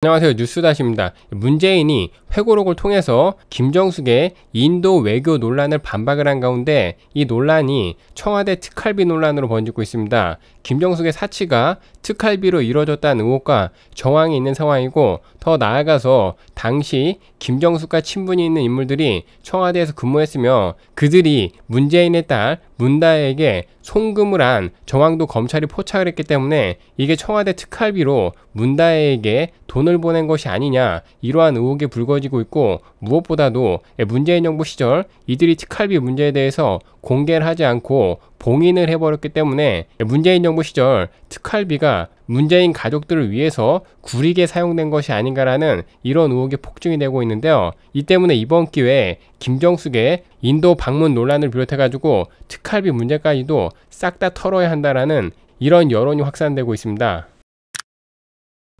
안녕하세요 뉴스다시입니다. 문재인이 회고록을 통해서 김정숙의 인도 외교 논란을 반박을 한 가운데 이 논란이 청와대 특활비 논란으로 번지고 있습니다. 김정숙의 사치가 특활비로 이루어졌다는 의혹과 정황이 있는 상황이고 더 나아가서 당시 김정숙과 친분이 있는 인물들이 청와대에서 근무했으며 그들이 문재인의 딸 문다에게 송금을 한 정황도 검찰이 포착을 했기 때문에 이게 청와대 특활비로 문다에게 돈을 보낸 것이 아니냐 이러한 의혹이 불거지고 있고 무엇보다도 문재인 정부 시절 이들이 특활비 문제에 대해서 공개를 하지 않고 봉인을 해버렸기 때문에 문재인 정부 시절 특활비가 문재인 가족들을 위해서 구리게 사용된 것이 아닌가라는 이런 의혹이 폭증이 되고 있는데요. 이 때문에 이번 기회에 김정숙의 인도 방문 논란을 비롯해가지고 특활비 문제까지도 싹 다 털어야 한다라는 이런 여론이 확산되고 있습니다.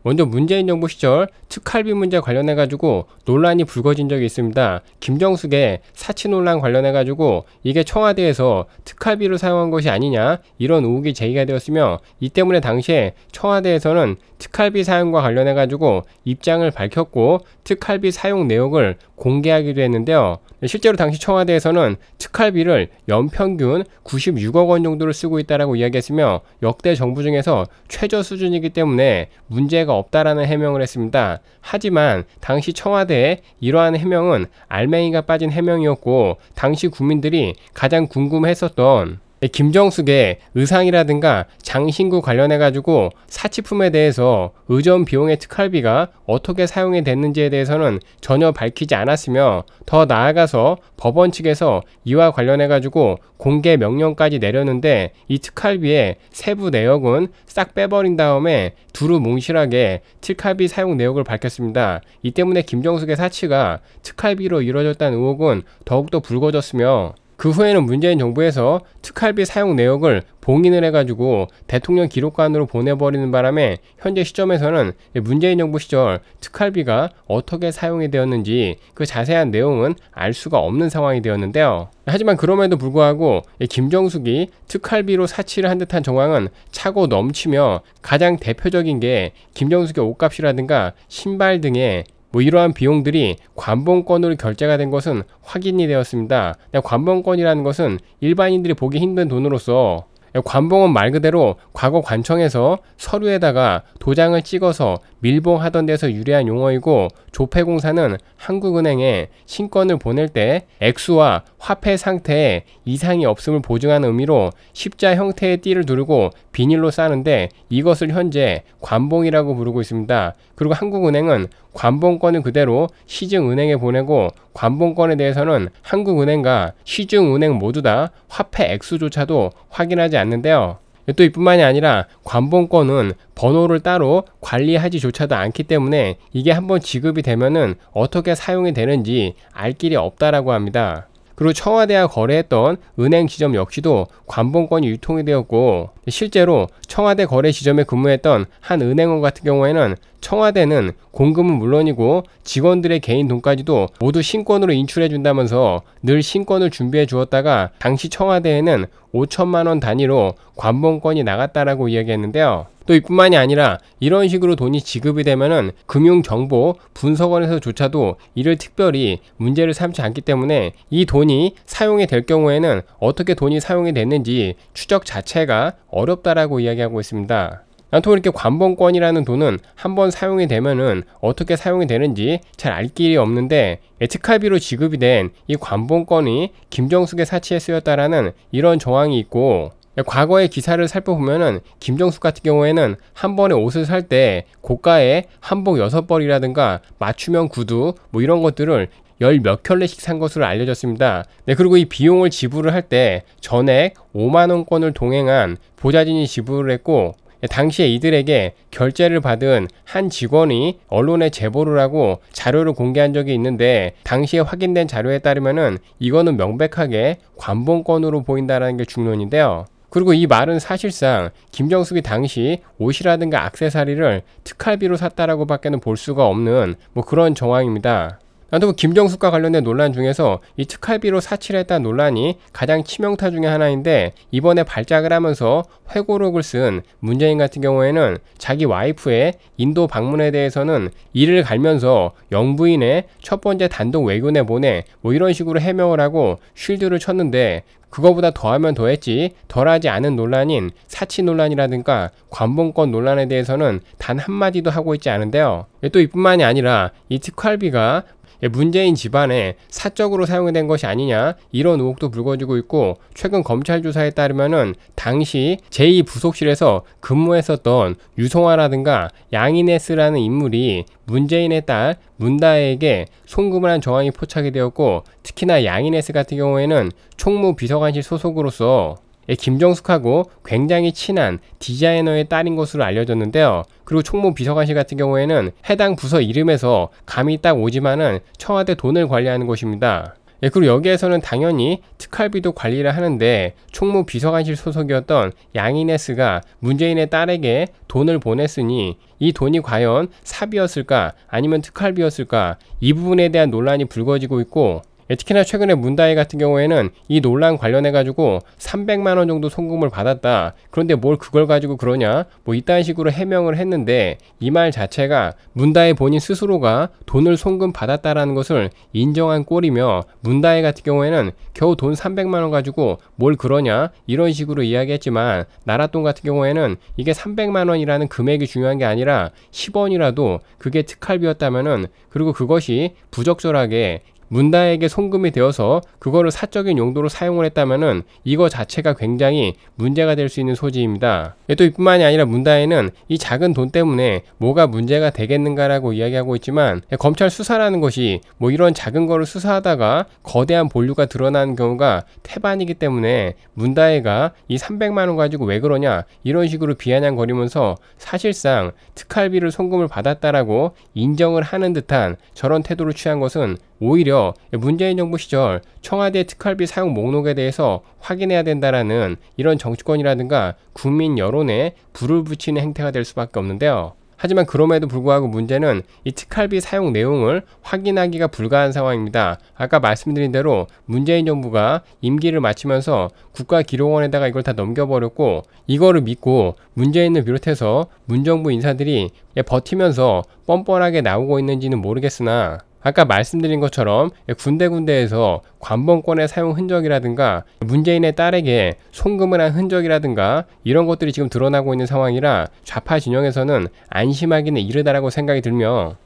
먼저 문재인 정부 시절 특활비 문제 관련해 가지고 논란이 불거진 적이 있습니다. 김정숙의 사치 논란 관련해 가지고 이게 청와대에서 특활비를 사용한 것이 아니냐 이런 의혹이 제기가 되었으며 이 때문에 당시에 청와대에서는 특활비 사용과 관련해 가지고 입장을 밝혔고 특활비 사용 내역을 공개하기도 했는데요. 실제로 당시 청와대에서는 특활비를 연평균 96억 원 정도를 쓰고 있다라고 이야기했으며 역대 정부 중에서 최저 수준이기 때문에 문제가 없다라는 해명을 했습니다. 하지만 당시 청와대의 이러한 해명은 알맹이가 빠진 해명이었고 당시 국민들이 가장 궁금했었던 김정숙의 의상이라든가 장신구 관련해 가지고 사치품에 대해서 의전 비용의 특활비가 어떻게 사용이 됐는지에 대해서는 전혀 밝히지 않았으며 더 나아가서 법원 측에서 이와 관련해 가지고 공개 명령까지 내렸는데 이 특활비의 세부 내역은 싹 빼버린 다음에 두루 뭉실하게 특활비 사용 내역을 밝혔습니다. 이 때문에 김정숙의 사치가 특활비로 이루어졌다는 의혹은 더욱더 불거졌으며 그 후에는 문재인 정부에서 특활비 사용 내역을 봉인을 해가지고 대통령 기록관으로 보내버리는 바람에 현재 시점에서는 문재인 정부 시절 특활비가 어떻게 사용이 되었는지 그 자세한 내용은 알 수가 없는 상황이 되었는데요. 하지만 그럼에도 불구하고 김정숙이 특활비로 사치를 한 듯한 정황은 차고 넘치며 가장 대표적인 게 김정숙의 옷값이라든가 신발 등의 뭐 이러한 비용들이 관봉권으로 결제가 된 것은 확인이 되었습니다. 관봉권이라는 것은 일반인들이 보기 힘든 돈으로서 관봉은 말 그대로 과거 관청에서 서류에다가 도장을 찍어서 밀봉하던 데서 유래한 용어이고 조폐공사는 한국은행에 신권을 보낼 때 액수와 화폐 상태에 이상이 없음을 보증하는 의미로 십자 형태의 띠를 두르고 비닐로 싸는데 이것을 현재 관봉이라고 부르고 있습니다. 그리고 한국은행은 관봉권을 그대로 시중은행에 보내고 관봉권에 대해서는 한국은행과 시중은행 모두 다 화폐 액수조차도 확인하지 않는데요. 또 이뿐만이 아니라 관봉권은 번호를 따로 관리하지조차도 않기 때문에 이게 한번 지급이 되면은 어떻게 사용이 되는지 알 길이 없다라고 합니다. 그리고 청와대와 거래했던 은행 지점 역시도 관봉권이 유통이 되었고 실제로 청와대 거래 지점에 근무했던 한 은행원 같은 경우에는 청와대는 공금은 물론이고 직원들의 개인 돈까지도 모두 신권으로 인출해 준다면서 늘 신권을 준비해 주었다가 당시 청와대에는 5천만 원 단위로 관봉권이 나갔다라고 이야기했는데요. 또 이뿐만이 아니라 이런 식으로 돈이 지급이 되면은 금융정보 분석원에서조차도 이를 특별히 문제를 삼지 않기 때문에 이 돈이 사용이 될 경우에는 어떻게 돈이 사용이 됐는지 추적 자체가 어렵다라고 이야기하고 있습니다. 아무튼 이렇게 관봉권이라는 돈은 한번 사용이 되면은 어떻게 사용이 되는지 잘 알 길이 없는데 특활비로 지급이 된 이 관봉권이 김정숙의 사치에 쓰였다라는 이런 정황이 있고 과거의 기사를 살펴보면은 김정숙 같은 경우에는 한 번에 옷을 살 때 고가의 한복 6벌이라든가 맞춤형 구두 뭐 이런 것들을 열몇 켤레씩 산 것으로 알려졌습니다. 네, 그리고 이 비용을 지불을 할 때 전액 5만원권을 동행한 보좌진이 지불을 했고 당시에 이들에게 결제를 받은 한 직원이 언론에 제보를 하고 자료를 공개한 적이 있는데 당시에 확인된 자료에 따르면은 이거는 명백하게 관봉권으로 보인다는 게 중론인데요. 그리고 이 말은 사실상 김정숙이 당시 옷이라든가 악세사리를 특활비로 샀다라고 밖에는 볼 수가 없는 뭐 그런 정황입니다. 나도 김정숙과 관련된 논란 중에서 이 특활비로 사치를 했다는 논란이 가장 치명타 중의 하나인데 이번에 발작을 하면서 회고록을 쓴 문재인 같은 경우에는 자기 와이프의 인도 방문에 대해서는 이를 갈면서 영부인의 첫 번째 단독 외교내 보내 뭐 이런 식으로 해명을 하고 쉴드를 쳤는데 그거보다 더하면 더했지 덜하지 않은 논란인 사치 논란이라든가 관봉권 논란에 대해서는 단 한마디도 하고 있지 않은데요. 또 이뿐만이 아니라 이 특활비가 문재인 집안에 사적으로 사용된 것이 아니냐 이런 의혹도 불거지고 있고 최근 검찰 조사에 따르면은 당시 제2부속실에서 근무했었던 유송아라든가 양이네스라는 인물이 문재인의 딸 문다에게 송금을 한 정황이 포착이 되었고 특히나 양이네스 같은 경우에는 총무 비서관실 소속으로서 예, 김정숙하고 굉장히 친한 디자이너의 딸인 것으로 알려졌는데요. 그리고 총무 비서관실 같은 경우에는 해당 부서 이름에서 감이 딱 오지만은 청와대 돈을 관리하는 곳입니다. 예, 그리고 여기에서는 당연히 특활비도 관리를 하는데 총무 비서관실 소속이었던 양이네스가 문재인의 딸에게 돈을 보냈으니 이 돈이 과연 사비였을까 아니면 특활비였을까 이 부분에 대한 논란이 불거지고 있고 예, 특히나 최근에 문다혜 같은 경우에는 이 논란 관련해 가지고 300만 원 정도 송금을 받았다. 그런데 뭘 그걸 가지고 그러냐? 뭐 이딴 식으로 해명을 했는데 이 말 자체가 문다혜 본인 스스로가 돈을 송금 받았다라는 것을 인정한 꼴이며 문다혜 같은 경우에는 겨우 돈 300만 원 가지고 뭘 그러냐? 이런 식으로 이야기했지만 나라돈 같은 경우에는 이게 300만 원이라는 금액이 중요한 게 아니라 10원이라도 그게 특할비였다면은 그리고 그것이 부적절하게 문다에게 송금이 되어서 그거를 사적인 용도로 사용을 했다면은 이거 자체가 굉장히 문제가 될 수 있는 소지입니다. 또 이뿐만이 아니라 문다에는 이 작은 돈 때문에 뭐가 문제가 되겠는가라고 이야기하고 있지만 검찰 수사라는 것이 뭐 이런 작은 거를 수사하다가 거대한 본류가 드러나는 경우가 태반이기 때문에 문다에가 이 300만 원 가지고 왜 그러냐 이런 식으로 비아냥거리면서 사실상 특활비를 송금을 받았다라고 인정을 하는 듯한 저런 태도를 취한 것은 오히려 문재인 정부 시절 청와대 특활비 사용 목록에 대해서 확인해야 된다라는 이런 정치권이라든가 국민 여론에 불을 붙이는 행태가 될 수밖에 없는데요. 하지만 그럼에도 불구하고 문제는 이 특활비 사용 내용을 확인하기가 불가한 상황입니다. 아까 말씀드린 대로 문재인 정부가 임기를 마치면서 국가기록원에다가 이걸 다 넘겨버렸고 이거를 믿고 문재인을 비롯해서 문정부 인사들이 버티면서 뻔뻔하게 나오고 있는지는 모르겠으나 아까 말씀드린 것처럼 군데군데에서 관범권의 사용 흔적이라든가 문재인의 딸에게 송금을 한 흔적이라든가 이런 것들이 지금 드러나고 있는 상황이라 좌파 진영에서는 안심하기는 이르다라고 생각이 들며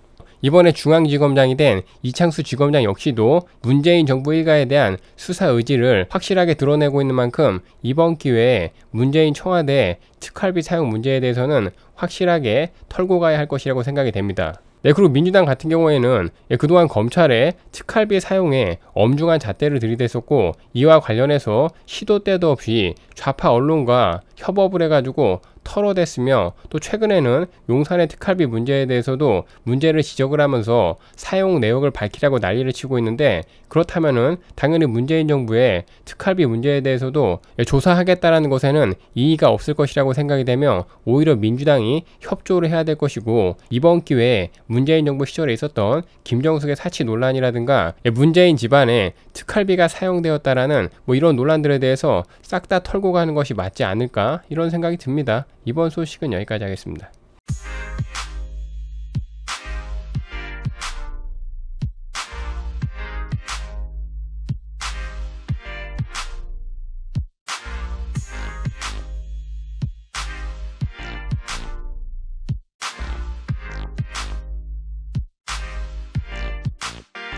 이번에 중앙지검장이 된 이창수 지검장 역시도 문재인 정부 일가에 대한 수사 의지를 확실하게 드러내고 있는 만큼 이번 기회에 문재인 청와대 특활비 사용 문제에 대해서는 확실하게 털고 가야 할 것이라고 생각이 됩니다. 네, 그리고 민주당 같은 경우에는 예, 그동안 검찰의 특활비 사용에 엄중한 잣대를 들이댔었고 이와 관련해서 시도 때도 없이 좌파 언론과 협업을 해가지고 털어댔으며 또 최근에는 용산의 특활비 문제에 대해서도 문제를 지적을 하면서 사용 내역을 밝히라고 난리를 치고 있는데 그렇다면은 당연히 문재인 정부의 특활비 문제에 대해서도 조사하겠다라는 것에는 이의가 없을 것이라고 생각이 되며 오히려 민주당이 협조를 해야 될 것이고 이번 기회에 문재인 정부 시절에 있었던 김정숙의 사치 논란이라든가 문재인 집안에 특활비가 사용되었다라는 뭐 이런 논란들에 대해서 싹 다 털고 가는 것이 맞지 않을까 이런 생각이 듭니다. 이번 소식은 여기까지 하겠습니다.